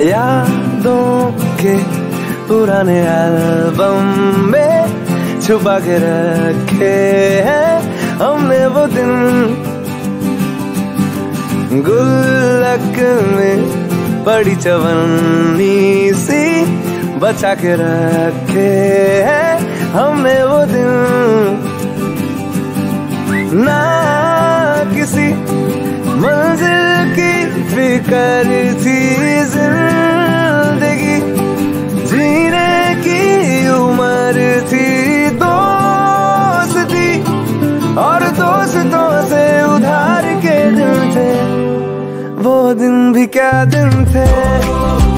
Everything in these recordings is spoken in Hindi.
यादों के पुराने एल्बम में छुपा के रखे हैं हमने वो दिन। गुल्लक में बड़ी चवन्नी सी बचा के रखे हैं हमने वो दिन। ना किसी मंजिल की फ़िक्र थी ज़िंदगी भी क्या दिन थे?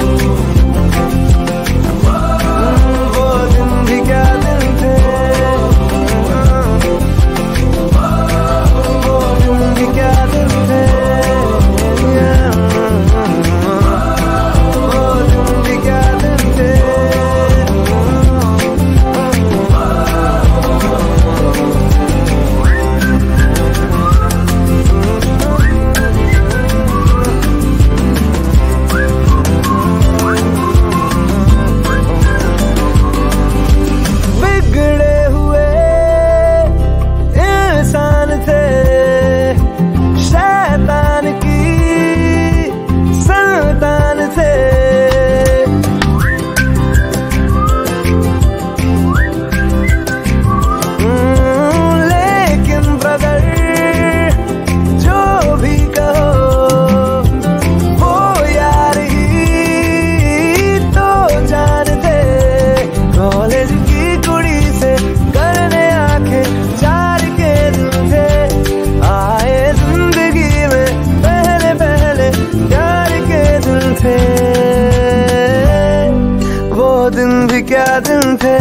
क्या दिन थे?